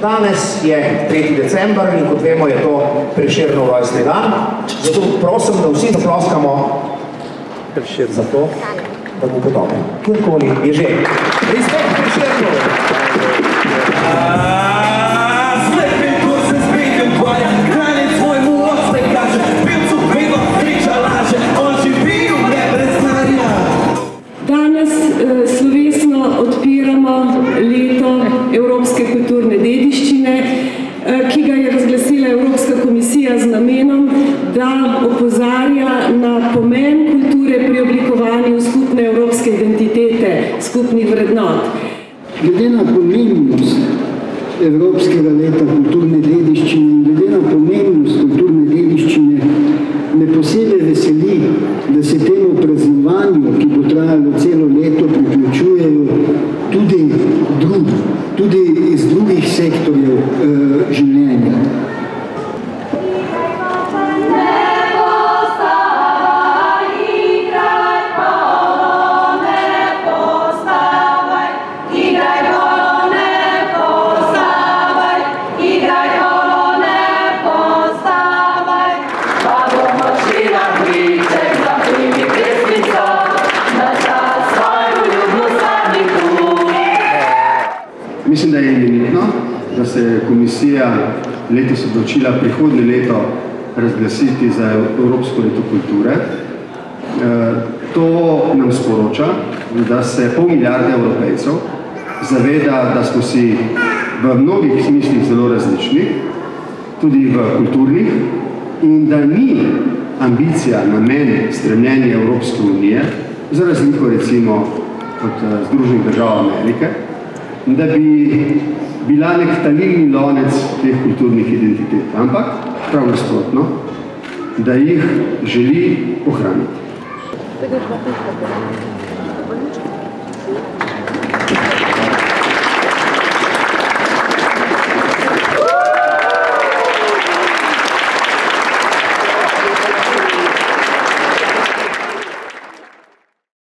Danes je 3. december in kot vemo je to preširno rojstni dan, zato prosim, da vsi zaploskamo za to, da bo podobno. Kjerkoli je že. Respekt preširno! Namenom, da opozarja na pomen kulture pri oblikovanju skupne evropske identitete, skupnih vrednot. Glede na pomembnost Evropskega leta kulturne dediščine in glede na pomembnost kulturne dediščine me posebej veseli, da se temu praznovanju, ki bo trajalo celo leto, priključujejo tudi drugi, tudi Mislim, da je imenitno, da se je komisija letos odločila prihodnje leto razglasiti za Evropsko leto kulture. E, To nam sporoča, da se pol milijarde evropejcev zaveda, da smo si v mnogih smislih zelo različni, tudi v kulturnih, in da ni ambicija, namen, stremljenje Evropske unije, za razliko recimo od eh, Združenih držav Amerike, da bi bila nek talilni lonec teh kulturnih identitet, ampak prav nasprotno, da jih želi ohraniti.